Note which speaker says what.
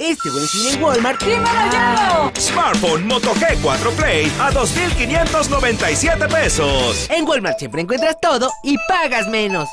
Speaker 1: Este buen fin en Walmart.
Speaker 2: ¡Dímelo yo!
Speaker 3: Smartphone Moto G4 Play a 2,597 pesos.
Speaker 1: En Walmart siempre encuentras todo y pagas menos.